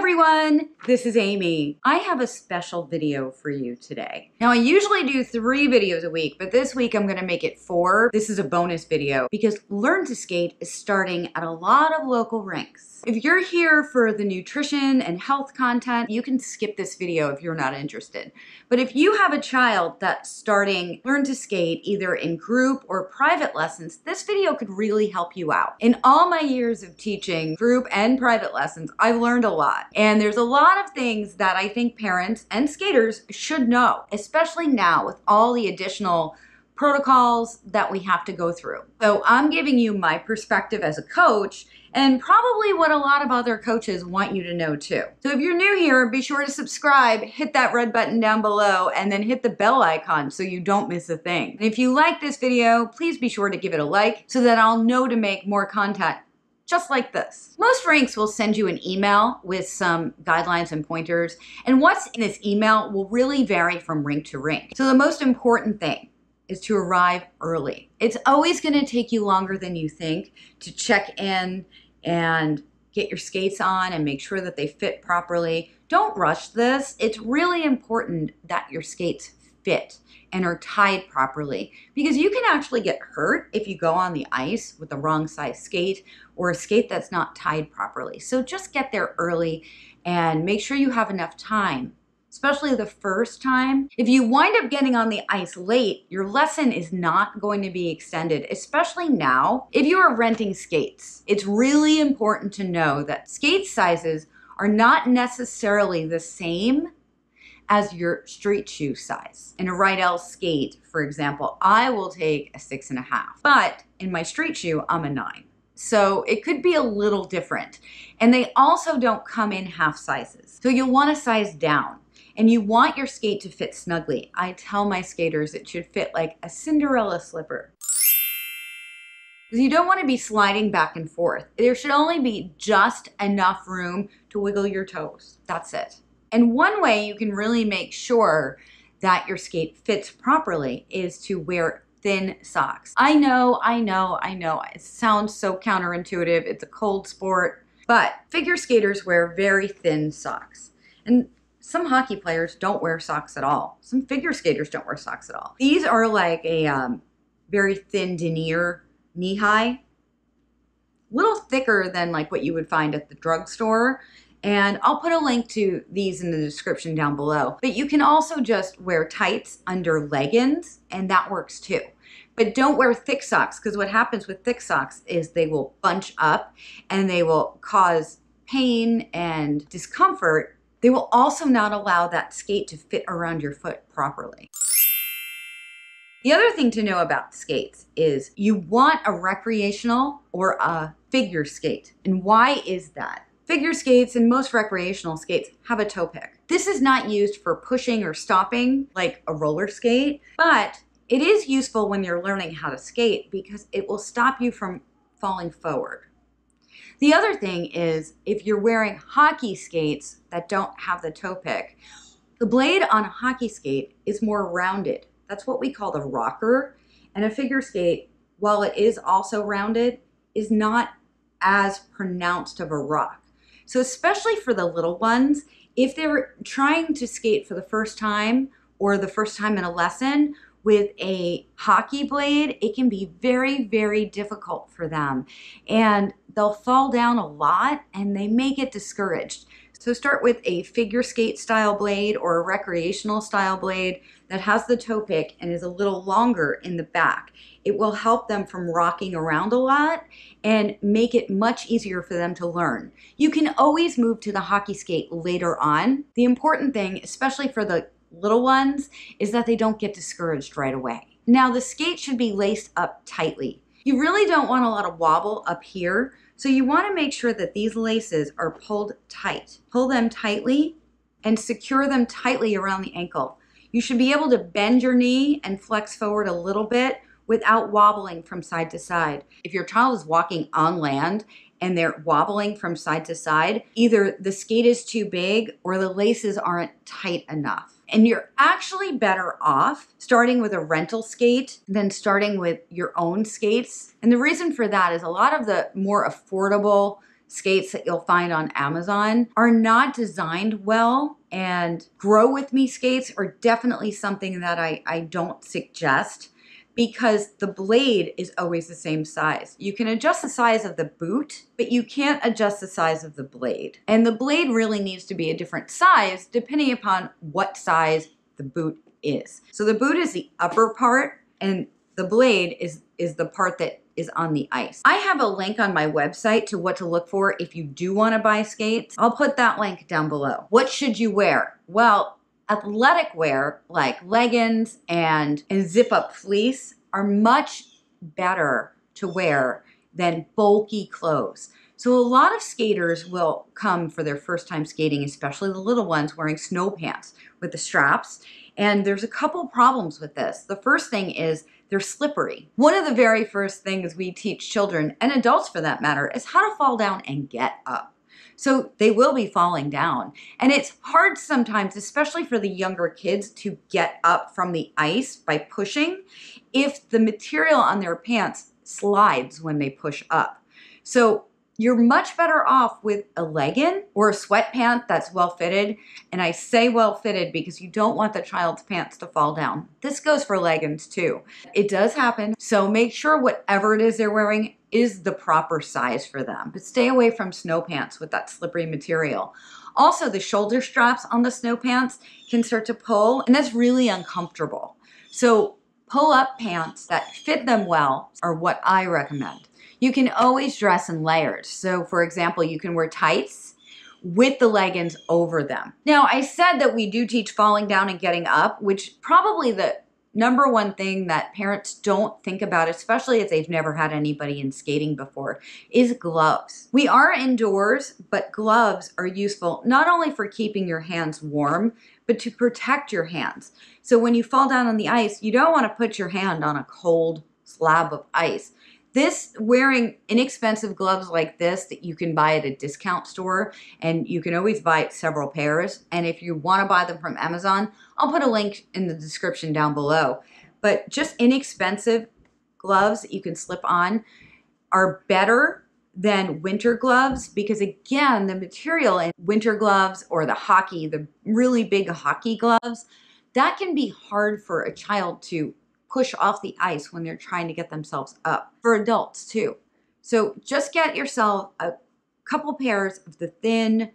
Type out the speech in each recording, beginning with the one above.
everyone, this is Aimée. I have a special video for you today. Now I usually do three videos a week, but this week I'm gonna make it four. This is a bonus video because Learn to Skate is starting at a lot of local rinks. If you're here for the nutrition and health content, you can skip this video if you're not interested. But if you have a child that's starting Learn to Skate either in group or private lessons, this video could really help you out. In all my years of teaching group and private lessons, I've learned a lot. And there's a lot of things that I think parents and skaters should know, especially now with all the additional protocols that we have to go through. So I'm giving you my perspective as a coach and probably what a lot of other coaches want you to know too. So if you're new here, be sure to subscribe, hit that red button down below, and then hit the bell icon so you don't miss a thing. And if you like this video, please be sure to give it a like so that I'll know to make more content just like this. Most rinks will send you an email with some guidelines and pointers, and what's in this email will really vary from rink to rink. So the most important thing is to arrive early. It's always gonna take you longer than you think to check in and get your skates on and make sure that they fit properly. Don't rush this. It's really important that your skates fit and are tied properly because you can actually get hurt if you go on the ice with the wrong size skate or a skate that's not tied properly. So just get there early and make sure you have enough time especially the first time. If you wind up getting on the ice late, your lesson is not going to be extended, especially now. If you are renting skates, it's really important to know that skate sizes are not necessarily the same as your street shoe size. In a Riedell skate, for example, I will take a six and a half, but in my street shoe, I'm a nine. So it could be a little different. And they also don't come in half sizes. So you'll want to size down and you want your skate to fit snugly. I tell my skaters it should fit like a Cinderella slipper. You don't want to be sliding back and forth. There should only be just enough room to wiggle your toes. That's it. And one way you can really make sure that your skate fits properly is to wear thin socks. I know, I know, I know. It sounds so counterintuitive. It's a cold sport, but figure skaters wear very thin socks. And some hockey players don't wear socks at all. Some figure skaters don't wear socks at all. These are like a um, very thin denier knee high, a little thicker than like what you would find at the drugstore. And I'll put a link to these in the description down below. But you can also just wear tights under leggings and that works too. But don't wear thick socks because what happens with thick socks is they will bunch up and they will cause pain and discomfort they will also not allow that skate to fit around your foot properly. The other thing to know about skates is you want a recreational or a figure skate. And why is that? Figure skates and most recreational skates have a toe pick. This is not used for pushing or stopping like a roller skate, but it is useful when you're learning how to skate because it will stop you from falling forward. The other thing is if you're wearing hockey skates that don't have the toe pick, the blade on a hockey skate is more rounded. That's what we call the rocker. And a figure skate, while it is also rounded, is not as pronounced of a rock. So especially for the little ones, if they're trying to skate for the first time or the first time in a lesson, with a hockey blade, it can be very, very difficult for them. And they'll fall down a lot and they may get discouraged. So start with a figure skate style blade or a recreational style blade that has the toe pick and is a little longer in the back. It will help them from rocking around a lot and make it much easier for them to learn. You can always move to the hockey skate later on. The important thing, especially for the little ones is that they don't get discouraged right away. Now the skate should be laced up tightly. You really don't want a lot of wobble up here, so you want to make sure that these laces are pulled tight. Pull them tightly and secure them tightly around the ankle. You should be able to bend your knee and flex forward a little bit without wobbling from side to side. If your child is walking on land and they're wobbling from side to side, either the skate is too big or the laces aren't tight enough. And you're actually better off starting with a rental skate than starting with your own skates. And the reason for that is a lot of the more affordable skates that you'll find on Amazon are not designed well and grow with me skates are definitely something that I, I don't suggest because the blade is always the same size. You can adjust the size of the boot, but you can't adjust the size of the blade. And the blade really needs to be a different size depending upon what size the boot is. So the boot is the upper part and the blade is, is the part that is on the ice. I have a link on my website to what to look for if you do want to buy skates. I'll put that link down below. What should you wear? Well, athletic wear like leggings and, and zip up fleece are much better to wear than bulky clothes. So a lot of skaters will come for their first time skating, especially the little ones wearing snow pants with the straps. And there's a couple problems with this. The first thing is they're slippery. One of the very first things we teach children and adults for that matter is how to fall down and get up. So they will be falling down. And it's hard sometimes, especially for the younger kids, to get up from the ice by pushing if the material on their pants slides when they push up. So you're much better off with a legging or a sweatpant that's well fitted. And I say well fitted because you don't want the child's pants to fall down. This goes for leggings too. It does happen. So make sure whatever it is they're wearing is the proper size for them. But stay away from snow pants with that slippery material. Also, the shoulder straps on the snow pants can start to pull, and that's really uncomfortable. So pull up pants that fit them well are what I recommend. You can always dress in layers. So for example, you can wear tights with the leggings over them. Now, I said that we do teach falling down and getting up, which probably the number one thing that parents don't think about, especially if they've never had anybody in skating before, is gloves. We are indoors, but gloves are useful not only for keeping your hands warm, but to protect your hands. So when you fall down on the ice, you don't want to put your hand on a cold slab of ice. This wearing inexpensive gloves like this that you can buy at a discount store and you can always buy several pairs. And if you want to buy them from Amazon, I'll put a link in the description down below. But just inexpensive gloves that you can slip on are better than winter gloves because again, the material in winter gloves or the hockey, the really big hockey gloves, that can be hard for a child to push off the ice when they're trying to get themselves up. For adults too. So just get yourself a couple pairs of the thin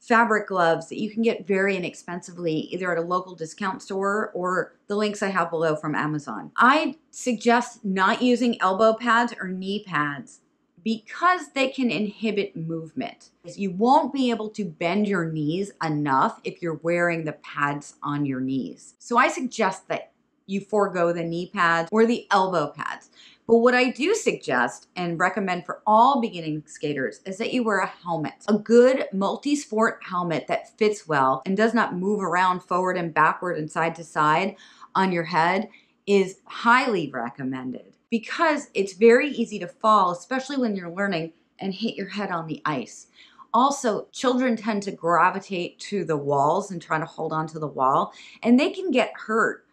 fabric gloves that you can get very inexpensively either at a local discount store or the links I have below from Amazon. I suggest not using elbow pads or knee pads because they can inhibit movement. You won't be able to bend your knees enough if you're wearing the pads on your knees. So I suggest that you forego the knee pads or the elbow pads. But what I do suggest and recommend for all beginning skaters is that you wear a helmet. A good multi-sport helmet that fits well and does not move around forward and backward and side to side on your head is highly recommended because it's very easy to fall, especially when you're learning and hit your head on the ice. Also, children tend to gravitate to the walls and try to hold on to the wall, and they can get hurt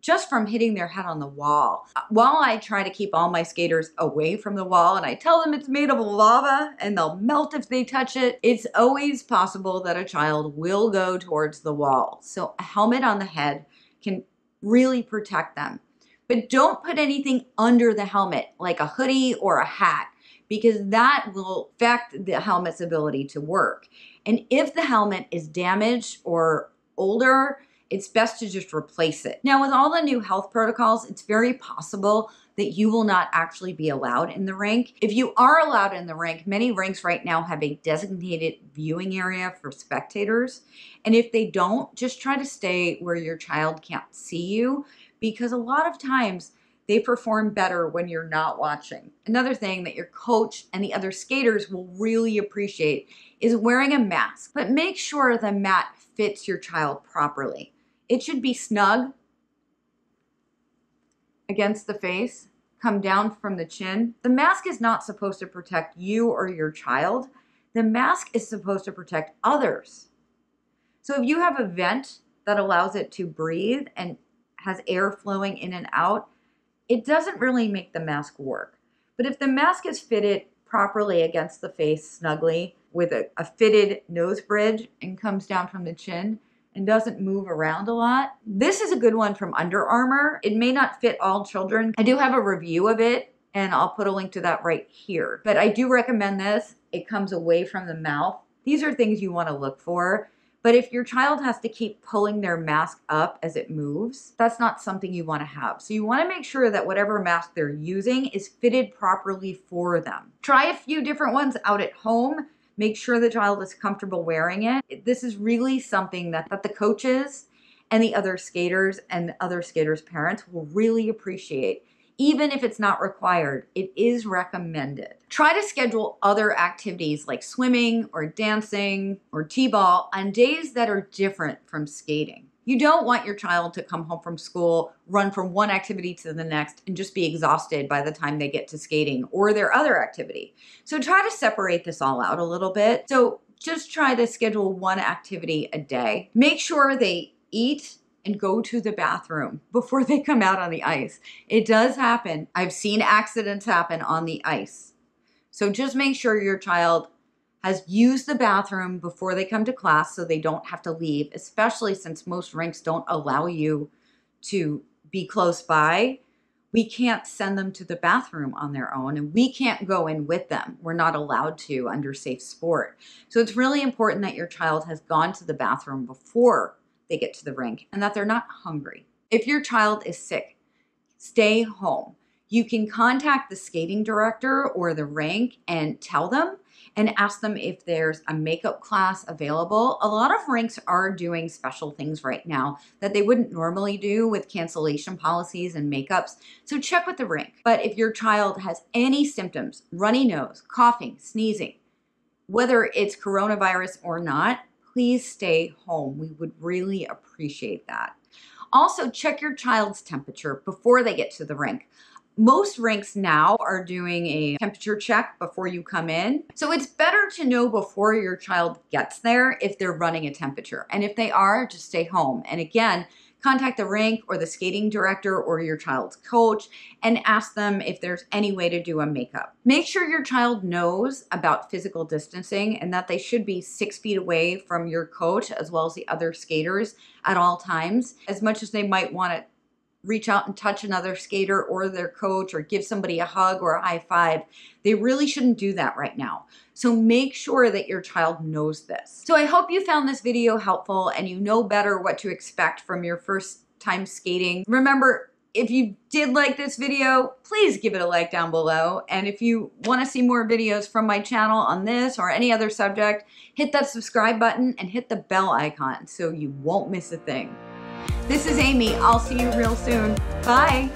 just from hitting their head on the wall. While I try to keep all my skaters away from the wall and I tell them it's made of lava and they'll melt if they touch it, it's always possible that a child will go towards the wall. So a helmet on the head can really protect them. But don't put anything under the helmet like a hoodie or a hat because that will affect the helmet's ability to work. And if the helmet is damaged or older, it's best to just replace it. Now, with all the new health protocols, it's very possible that you will not actually be allowed in the rink. If you are allowed in the rink, many rinks right now have a designated viewing area for spectators. And if they don't, just try to stay where your child can't see you because a lot of times they perform better when you're not watching. Another thing that your coach and the other skaters will really appreciate is wearing a mask, but make sure the mat fits your child properly. It should be snug against the face, come down from the chin. The mask is not supposed to protect you or your child. The mask is supposed to protect others. So if you have a vent that allows it to breathe and has air flowing in and out, it doesn't really make the mask work. But if the mask is fitted properly against the face snugly with a, a fitted nose bridge and comes down from the chin and doesn't move around a lot. This is a good one from Under Armour. It may not fit all children. I do have a review of it and I'll put a link to that right here. But I do recommend this. It comes away from the mouth. These are things you want to look for. But if your child has to keep pulling their mask up as it moves, that's not something you want to have. So you want to make sure that whatever mask they're using is fitted properly for them. Try a few different ones out at home Make sure the child is comfortable wearing it. This is really something that, that the coaches and the other skaters and the other skaters' parents will really appreciate. Even if it's not required, it is recommended. Try to schedule other activities like swimming or dancing or t-ball on days that are different from skating. You don't want your child to come home from school, run from one activity to the next, and just be exhausted by the time they get to skating or their other activity. So try to separate this all out a little bit. So just try to schedule one activity a day. Make sure they eat and go to the bathroom before they come out on the ice. It does happen. I've seen accidents happen on the ice. So just make sure your child has used the bathroom before they come to class so they don't have to leave, especially since most rinks don't allow you to be close by. We can't send them to the bathroom on their own and we can't go in with them. We're not allowed to under SafeSport. So it's really important that your child has gone to the bathroom before they get to the rink and that they're not hungry. If your child is sick, stay home. You can contact the skating director or the rink and tell them and ask them if there's a makeup class available. A lot of rinks are doing special things right now that they wouldn't normally do with cancellation policies and makeups. So check with the rink. But if your child has any symptoms, runny nose, coughing, sneezing, whether it's coronavirus or not, please stay home. We would really appreciate that. Also, check your child's temperature before they get to the rink. Most rinks now are doing a temperature check before you come in. So it's better to know before your child gets there if they're running a temperature. And if they are, just stay home. And again, contact the rink or the skating director or your child's coach and ask them if there's any way to do a makeup. Make sure your child knows about physical distancing and that they should be six feet away from your coach as well as the other skaters at all times. As much as they might want to reach out and touch another skater or their coach or give somebody a hug or a high five. They really shouldn't do that right now. So make sure that your child knows this. So I hope you found this video helpful and you know better what to expect from your first time skating. Remember, if you did like this video, please give it a like down below. And if you want to see more videos from my channel on this or any other subject, hit that subscribe button and hit the bell icon so you won't miss a thing. This is Aimée. I'll see you real soon. Bye.